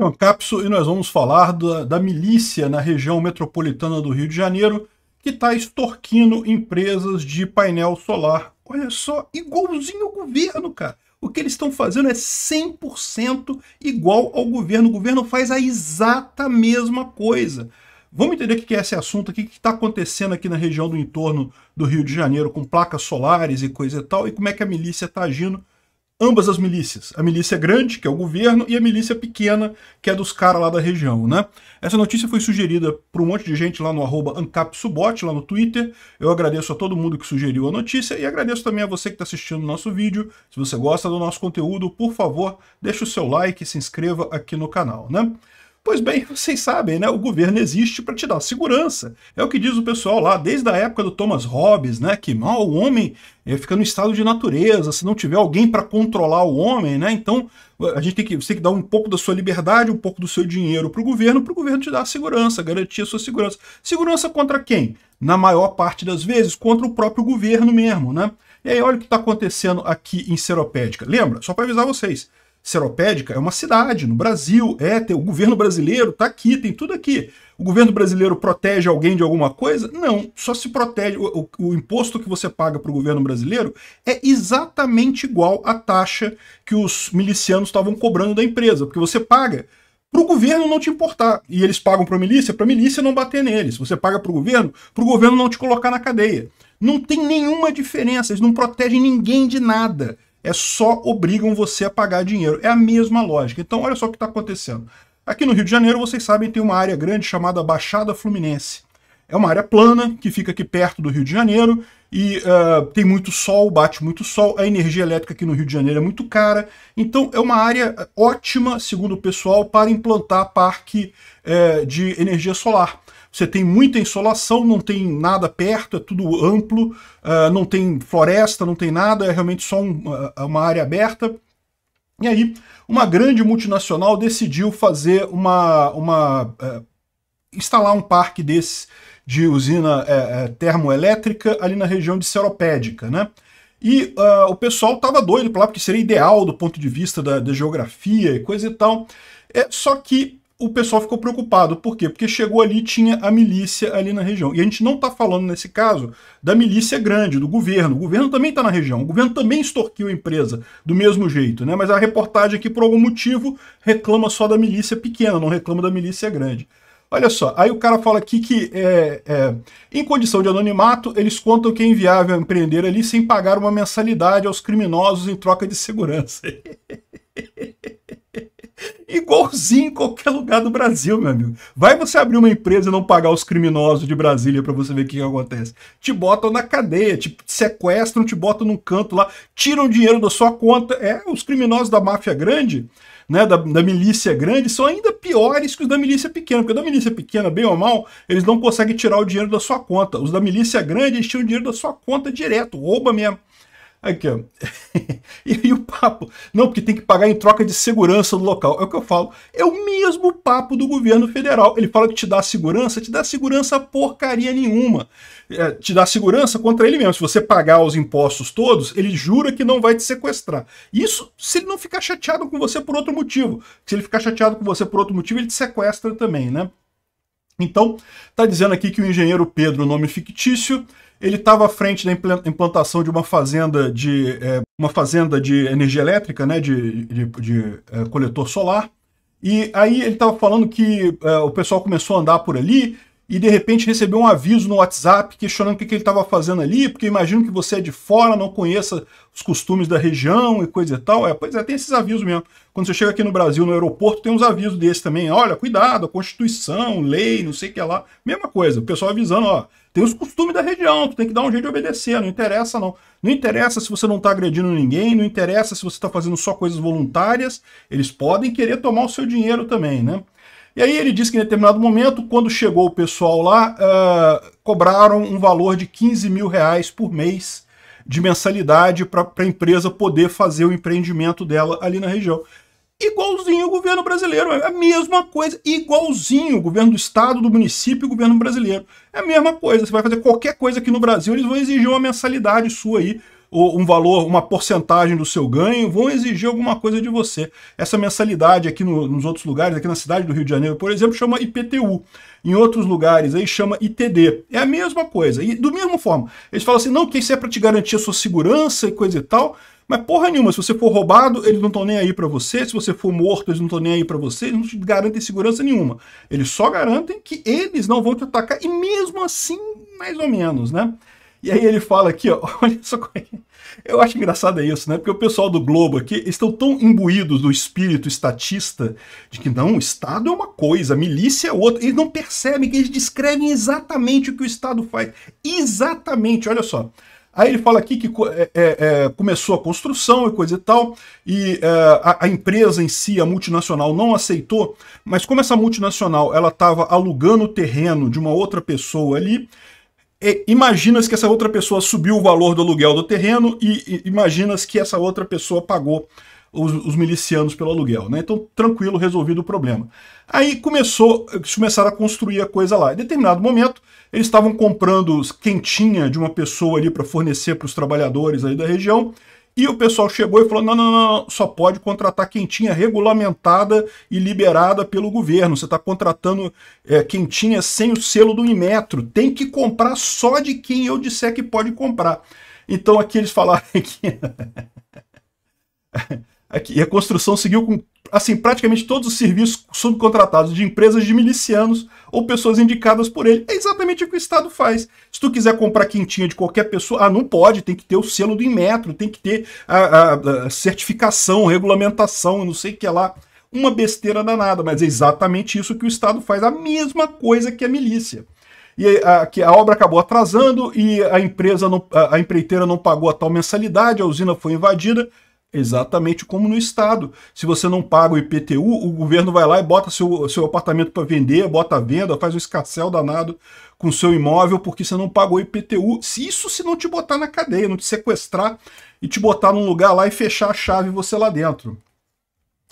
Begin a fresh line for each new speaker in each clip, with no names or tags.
Um cápsula e nós vamos falar da, da milícia na região metropolitana do Rio de Janeiro que está extorquindo empresas de painel solar. Olha só, igualzinho ao governo, cara. O que eles estão fazendo é 100% igual ao governo. O governo faz a exata mesma coisa. Vamos entender o que é esse assunto aqui, o que está acontecendo aqui na região do entorno do Rio de Janeiro, com placas solares e coisa e tal, e como é que a milícia está agindo ambas as milícias. A milícia grande, que é o governo, e a milícia pequena, que é dos caras lá da região, né? Essa notícia foi sugerida por um monte de gente lá no arroba AncapSubot, lá no Twitter. Eu agradeço a todo mundo que sugeriu a notícia e agradeço também a você que está assistindo o nosso vídeo. Se você gosta do nosso conteúdo, por favor, deixe o seu like e se inscreva aqui no canal, né? Pois bem, vocês sabem, né? O governo existe para te dar segurança. É o que diz o pessoal lá, desde a época do Thomas Hobbes, né? Que mal o homem é, fica no estado de natureza, se não tiver alguém para controlar o homem, né? Então a gente tem que, você tem que dar um pouco da sua liberdade, um pouco do seu dinheiro para o governo, para o governo te dar segurança, garantir a sua segurança. Segurança contra quem? Na maior parte das vezes, contra o próprio governo mesmo, né? E aí, olha o que está acontecendo aqui em Seropédica. Lembra? Só para avisar vocês. Seropédica é uma cidade no Brasil, é, tem, o governo brasileiro está aqui, tem tudo aqui. O governo brasileiro protege alguém de alguma coisa? Não, só se protege. O, o, o imposto que você paga para o governo brasileiro é exatamente igual à taxa que os milicianos estavam cobrando da empresa, porque você paga para o governo não te importar. E eles pagam para a milícia, para a milícia não bater neles. Você paga para o governo, para o governo não te colocar na cadeia. Não tem nenhuma diferença, eles não protegem ninguém de nada é só obrigam você a pagar dinheiro. É a mesma lógica. Então, olha só o que está acontecendo. Aqui no Rio de Janeiro, vocês sabem, tem uma área grande chamada Baixada Fluminense. É uma área plana, que fica aqui perto do Rio de Janeiro, e uh, tem muito sol, bate muito sol, a energia elétrica aqui no Rio de Janeiro é muito cara, então é uma área ótima, segundo o pessoal, para implantar parque uh, de energia solar. Você tem muita insolação, não tem nada perto, é tudo amplo, uh, não tem floresta, não tem nada, é realmente só um, uh, uma área aberta. E aí, uma grande multinacional decidiu fazer uma. uma uh, instalar um parque desse de usina termoelétrica ali na região de Seropédica, né? E o pessoal estava doido para lá, porque seria ideal do ponto de vista da, da geografia e coisa e tal. É, só que o pessoal ficou preocupado. Por quê? Porque chegou ali tinha a milícia ali na região. E a gente não está falando, nesse caso, da milícia grande, do governo. O governo também está na região. O governo também extorquiu a empresa do mesmo jeito, né? Mas a reportagem aqui, por algum motivo, reclama só da milícia pequena, não reclama da milícia grande. Olha só, aí o cara fala aqui que é, é, em condição de anonimato, eles contam que é inviável empreender ali sem pagar uma mensalidade aos criminosos em troca de segurança. Igualzinho em qualquer lugar do Brasil, meu amigo. Vai você abrir uma empresa e não pagar os criminosos de Brasília para você ver o que, que, acontece. Te botam na cadeia, te sequestram, te botam num canto lá, tiram dinheiro da sua conta. É, os criminosos da máfia grande, né, da, da milícia grande, são ainda piores que os da milícia pequena. Porque da milícia pequena, bem ou mal, eles não conseguem tirar o dinheiro da sua conta. Os da milícia grande, eles tiram o dinheiro da sua conta direto, rouba mesmo. Aqui, ó. e, e, o papo, não, porque tem que pagar em troca de segurança do local. É o que eu falo. É o mesmo papo do governo federal. Ele fala que te dá segurança, te dá segurança porcaria nenhuma. É, te dá segurança contra ele mesmo. Se você pagar os impostos todos, ele jura que não vai te sequestrar. Isso se ele não ficar chateado com você por outro motivo. Se ele ficar chateado com você por outro motivo, ele te sequestra também, né? Então, tá dizendo aqui que o engenheiro Pedro, nome fictício, ele estava à frente da implantação de uma fazenda de é, uma fazenda de energia elétrica, né, de, de, de é, coletor solar. E aí ele estava falando que é, o pessoal começou a andar por ali e de repente recebeu um aviso no WhatsApp questionando o que, que ele estava fazendo ali, porque imagino que você é de fora, não conheça os costumes da região e coisa e tal. É, pois é, tem esses avisos mesmo. Quando você chega aqui no Brasil, no aeroporto, tem uns avisos desses também. Olha, cuidado, a Constituição, lei, não sei o que lá. Mesma coisa, o pessoal avisando, ó, tem os costumes da região, tu tem que dar um jeito de obedecer, não interessa não. Não interessa se você não está agredindo ninguém, não interessa se você está fazendo só coisas voluntárias, eles podem querer tomar o seu dinheiro também, né? E aí ele disse que em determinado momento, quando chegou o pessoal lá, uh, cobraram um valor de 15 mil reais por mês de mensalidade para a empresa poder fazer o empreendimento dela ali na região igualzinho o governo brasileiro. É a mesma coisa, igualzinho o governo do estado, do município e o governo brasileiro. É a mesma coisa. Você vai fazer qualquer coisa aqui no Brasil, eles vão exigir uma mensalidade sua aí um valor, uma porcentagem do seu ganho, vão exigir alguma coisa de você. Essa mensalidade aqui no, nos outros lugares, aqui na cidade do Rio de Janeiro, por exemplo, chama IPTU. Em outros lugares aí chama ITD. É a mesma coisa. E do mesmo forma, eles falam assim, não, que isso é para te garantir a sua segurança e coisa e tal, mas porra nenhuma, se você for roubado, eles não estão nem aí para você, se você for morto, eles não estão nem aí para você, eles não te garantem segurança nenhuma. Eles só garantem que eles não vão te atacar, e mesmo assim, mais ou menos, né? E aí ele fala aqui, ó, olha só é que... Eu acho engraçado isso, né? Porque o pessoal do Globo aqui estão tão imbuídos do espírito estatista de que não, o Estado é uma coisa, a milícia é outra. Eles não percebem que eles descrevem exatamente o que o Estado faz. Exatamente, olha só. Aí ele fala aqui que é, é, é, começou a construção e coisa e tal, e é, a, a, empresa em si, a multinacional, não aceitou, mas como essa multinacional ela estava alugando o terreno de uma outra pessoa ali, é, imagina-se que essa outra pessoa subiu o valor do aluguel do terreno e, e imagina-se que essa outra pessoa pagou os, os, milicianos pelo aluguel, né? Então, tranquilo, resolvido o problema. Aí começou, começaram a construir a coisa lá. Em determinado momento, eles estavam comprando quentinha de uma pessoa ali para fornecer para os trabalhadores aí da região, e o pessoal chegou e falou: não, não, não, só pode contratar quentinha regulamentada e liberada pelo governo. Você está contratando é, quentinha sem o selo do Inmetro. Tem que comprar só de quem eu disser que pode comprar. Então aqui eles falaram aqui, e a construção seguiu com assim, praticamente todos os serviços subcontratados de empresas de milicianos ou pessoas indicadas por ele. É exatamente o que o Estado faz. Se tu quiser comprar quentinha de qualquer pessoa, ah, não pode, tem que ter o selo do Inmetro, tem que ter a, a, a certificação, regulamentação, não sei o que lá. Uma besteira danada, mas é exatamente isso que o Estado faz, a mesma coisa que a milícia. E a, que a obra acabou atrasando e a empresa não, a, a empreiteira não pagou a tal mensalidade, a usina foi invadida, Exatamente como no Estado. Se você não paga o IPTU, o governo vai lá e bota seu, seu apartamento para vender, bota a venda, faz um escarcel danado com seu imóvel porque você não pagou o IPTU. Se isso se não te botar na cadeia, não te sequestrar e te botar num lugar lá e fechar a chave você lá dentro.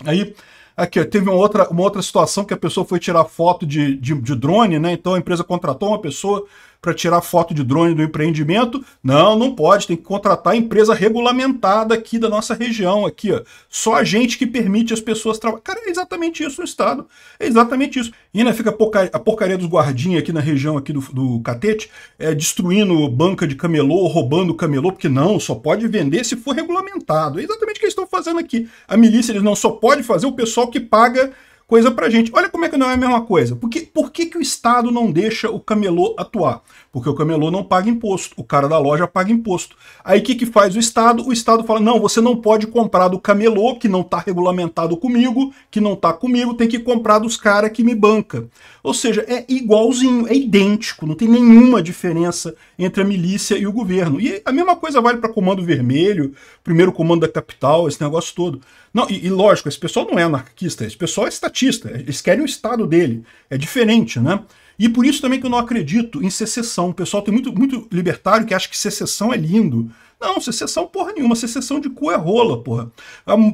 Aí, aqui, teve uma outra, uma outra situação que a pessoa foi tirar foto de, de, de drone, né? Então a empresa contratou uma pessoa para tirar foto de drone do empreendimento. Não, não pode, tem que contratar a empresa regulamentada aqui da nossa região, aqui, ó. Só a gente que permite as pessoas trabalhar. Cara, é exatamente isso no estado. É exatamente isso. E ainda fica a porcaria, a porcaria dos guardinhas aqui na região aqui do, do Catete, é, destruindo banca de camelô, roubando camelô, porque não, só pode vender se for regulamentado. É exatamente o que eles estão fazendo aqui. A milícia, eles não só pode fazer o pessoal que paga coisa pra gente. Olha como é que não é a mesma coisa. Porque, por que, que o Estado não deixa o camelô atuar? Porque o camelô não paga imposto, o cara da loja paga imposto. Aí o que, que faz o Estado? O Estado fala, não, você não pode comprar do camelô, que não está regulamentado comigo, que não está comigo, tem que comprar dos caras que me banca. Ou seja, é igualzinho, é idêntico, não tem nenhuma diferença entre a milícia e o governo. E a mesma coisa vale para Comando Vermelho, primeiro comando da capital, esse negócio todo. Não, e, e, lógico, esse pessoal não é anarquista, esse pessoal é estatista, eles querem o Estado dele. É diferente, né? E por isso também que eu não acredito em secessão. O pessoal tem muito, muito libertário que acha que secessão é lindo. Não, secessão porra nenhuma, secessão de cu é rola, porra.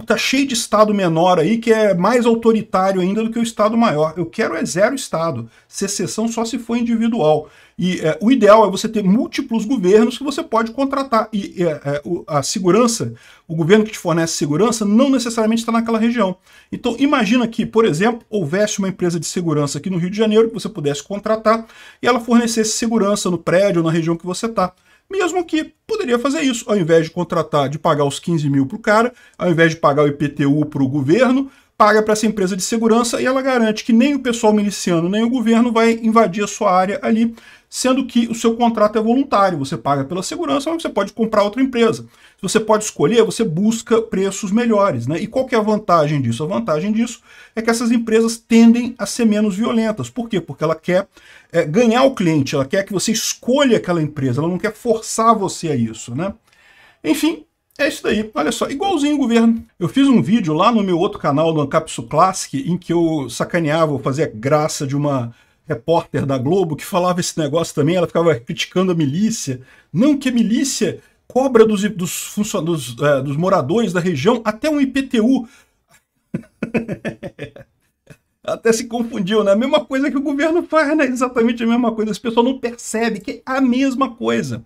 Tá cheio de Estado menor aí que é mais autoritário ainda do que o Estado maior. Eu quero é zero Estado. Secessão só se for individual. E é, o ideal é você ter múltiplos governos que você pode contratar. E é, é, a segurança, o governo que te fornece segurança, não necessariamente está naquela região. Então imagina que, por exemplo, houvesse uma empresa de segurança aqui no Rio de Janeiro que você pudesse contratar e ela fornecesse segurança no prédio na região que você está. Mesmo que poderia fazer isso, ao invés de contratar, de pagar os 15 mil para o cara, ao invés de pagar o IPTU para o governo, paga para essa empresa de segurança e ela garante que nem o pessoal miliciano, nem o governo vai invadir a sua área ali, sendo que o seu contrato é voluntário. Você paga pela segurança, mas você pode comprar outra empresa. Se você pode escolher, você busca preços melhores. Né? E qual que é a vantagem disso? A vantagem disso é que essas empresas tendem a ser menos violentas. Por quê? Porque ela quer é, ganhar o cliente, ela quer que você escolha aquela empresa, ela não quer forçar você a isso, né? Enfim, é isso daí, olha só, igualzinho o governo. Eu fiz um vídeo lá no meu outro canal, no Ancapsu Classic, em que eu sacaneava, eu fazia graça de uma repórter da Globo que falava esse negócio também, ela ficava criticando a milícia. Não que a milícia cobra dos, dos, dos, é, dos moradores da região até um IPTU. Até se confundiu, né? A mesma coisa que o governo faz, né? Exatamente a mesma coisa. As pessoas não percebem que é a mesma coisa.